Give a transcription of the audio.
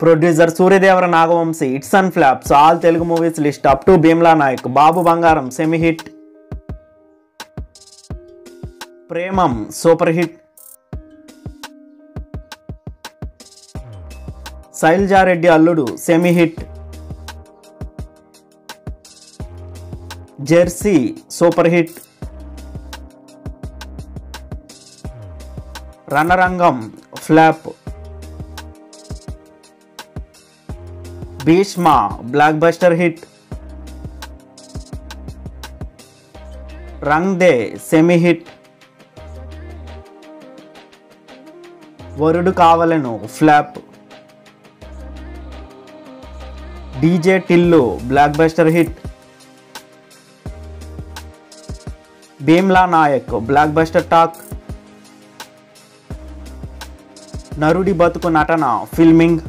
producer Suryadevara Nagavamsi hits and flops all Telugu movies list up to Bheemla Nayak Babu Bangaram semi hit Premam super hit Sailaja Reddy Alludu semi hit Jersey super hit Ranarangam flop Bheeshma blockbuster hit Rang De semi hit Varudu Kaavalenu flop DJ Tillu blockbuster hit Bheemla Nayak blockbuster talk Narudi Bathuku Natana filming